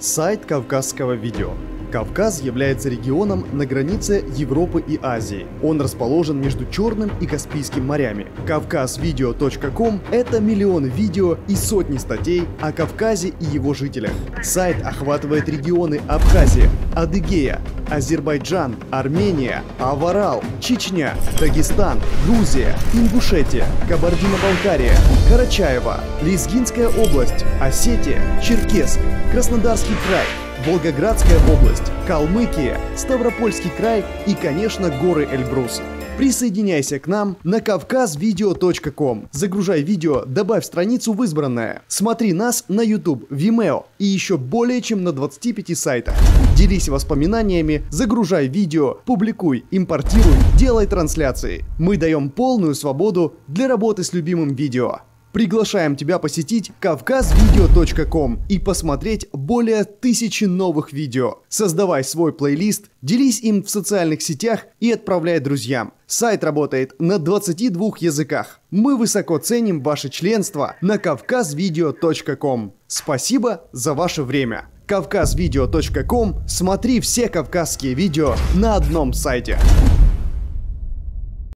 Сайт кавказского видео. Кавказ является регионом на границе Европы и Азии. Он расположен между Черным и Каспийским морями. Кавказвидео.ком – это миллион видео и сотни статей о Кавказе и его жителях. Сайт охватывает регионы Абхазия, Адыгея, Азербайджан, Армения, Аварал, Чечня, Дагестан, Грузия, Ингушетия, Кабардино-Балкария, Карачаево, Лезгинская область, Осетия, Черкесск, Краснодарский край, Волгоградская область, Калмыкия, Ставропольский край и, конечно, горы Эльбрус. Присоединяйся к нам на kavkazvideo.com. Загружай видео, добавь страницу в избранное. Смотри нас на YouTube, Vimeo и еще более чем на 25 сайтах. Делись воспоминаниями, загружай видео, публикуй, импортируй, делай трансляции. Мы даем полную свободу для работы с любимым видео. Приглашаем тебя посетить kavkazvideo.com и посмотреть более тысячи новых видео. Создавай свой плейлист, делись им в социальных сетях и отправляй друзьям. Сайт работает на 22 языках. Мы высоко ценим ваше членство на kavkazvideo.com. Спасибо за ваше время. kavkazvideo.com Смотри все кавказские видео на одном сайте.